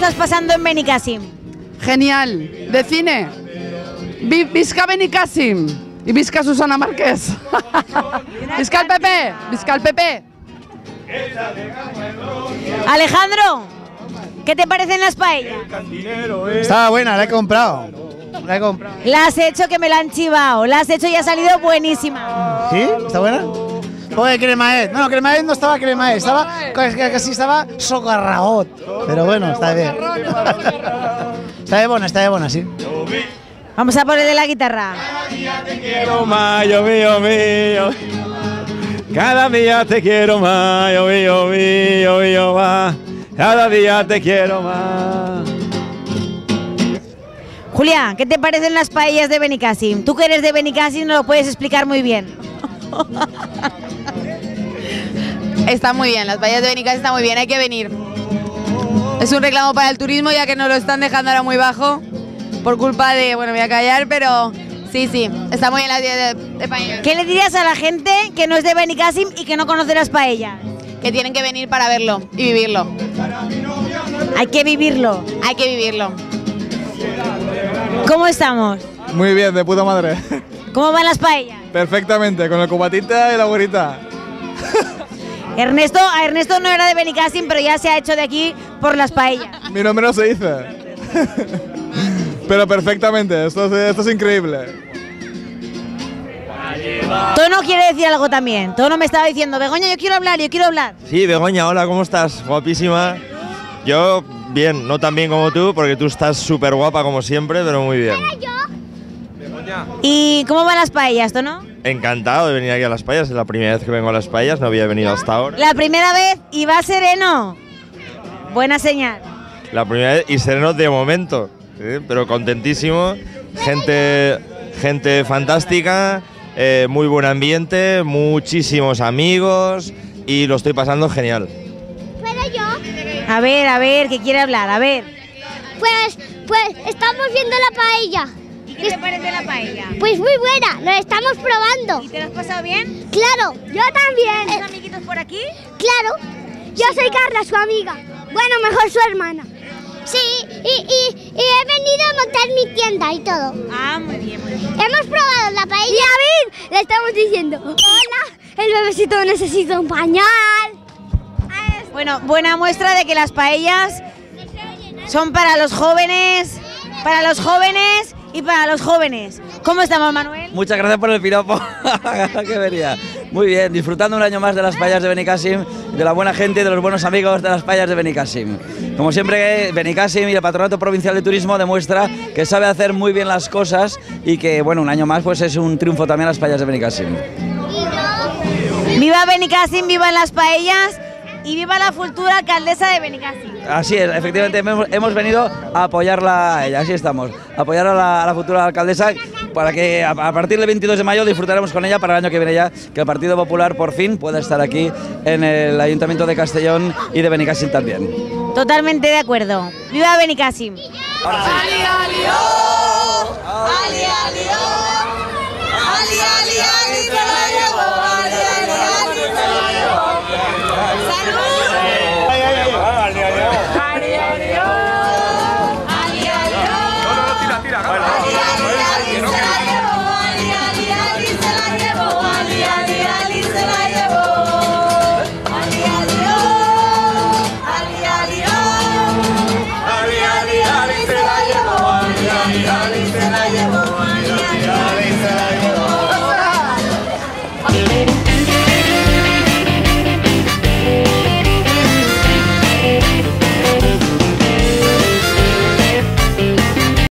pasando en Benicassim? Genial. De cine. Vi- Visca Benicassim. Y visca Susana Márquez. visca el PP. Visca el PP. Alejandro, ¿qué te parecen las paellas? Estaba buena, la he comprado. La he comprado. La has hecho que me la han chivado, la has hecho y ha salido buenísima. ¿Sí? ¿Está buena? Joder, cremaet. No, cremaet no estaba cremaet, estaba casi estaba socarragot. Pero bueno, está bien. Está de buena, está de buena, sí. Vamos a ponerle la guitarra. quiero más, yo mío, mío. Cada día te quiero más, yo mío, mío, mío, más. Cada día te quiero más. Julia, ¿qué te parecen las paellas de Benicassim? Tú que eres de Benicassim no lo puedes explicar muy bien. Está muy bien, las playas de Benicassim está muy bien, hay que venir. Es un reclamo para el turismo ya que nos lo están dejando ahora muy bajo por culpa de, bueno, me voy a callar, pero sí, sí, está muy bien las de, de, de paellas. ¿Qué le dirías a la gente que no es de Benicassim y que no conoce las paellas? Que tienen que venir para verlo y vivirlo. Hay que vivirlo. Hay que vivirlo. ¿Cómo estamos? Muy bien, de puta madre. ¿Cómo van las paellas? Perfectamente, con el cubatita y la güerita. Ernesto, a Ernesto no era de Benicassim, pero ya se ha hecho de aquí por las paellas. Mi nombre no se dice. Pero perfectamente, esto, es- esto es increíble. Tono quiere decir algo también. Tono me estaba diciendo, Begoña, yo quiero hablar, yo quiero hablar. Sí, Begoña, hola, ¿cómo estás? Guapísima. Yo, bien, no tan bien como tú, porque tú estás súper guapa como siempre, pero muy bien. ¿Y cómo van las paellas, Tono? Encantado de venir aquí a las payas, es la primera vez que vengo a las payas, no había venido hasta ahora. La primera vez y va sereno. Buena señal. La primera vez y sereno de momento, pero contentísimo. Gente, gente fantástica, eh, muy buen ambiente, muchísimos amigos y lo estoy pasando genial. A ver, a ver, ¿qué quiere hablar? A ver. Pues, pues estamos viendo la paella. ¿Y qué te parece la paella? Pues muy buena, lo estamos probando. ¿Y te lo has pasado bien? Claro, yo también. ¿Tienes amiguitos por aquí? Claro, yo soy Carla, su amiga. Bueno, mejor su hermana. Sí, y, y, y he venido a montar mi tienda y todo. Ah, muy bien, muy bien. Hemos probado la paella. Y a ver, le estamos diciendo, hola, el bebecito necesita un pañal. Bueno, buena muestra de que las paellas son para los jóvenes, para los jóvenes y para los jóvenes. ¿Cómo estamos, Manuel? Muchas gracias por el piropo. que venía. Muy bien, disfrutando un año más de las payas de Benicassim, de la buena gente y de los buenos amigos de las payas de Benicassim. Como siempre, Benicassim y el Patronato Provincial de Turismo demuestra que sabe hacer muy bien las cosas y que, bueno, un año más pues es un triunfo también las payas de Benicassim. Viva Benicassim, viva las paellas y viva la futura alcaldesa de Benicassim. Así es, efectivamente hemos, hemos venido a apoyarla a ella, así estamos, a apoyar a la, a la futura alcaldesa para que a, a partir del 22 de mayo disfrutaremos con ella para el año que viene ya, que el Partido Popular por fin pueda estar aquí en el Ayuntamiento de Castellón y de Benicassim también. Totalmente de acuerdo. Viva Benicassim. Sí. Ali, ali, oh. Ali, ali, oh.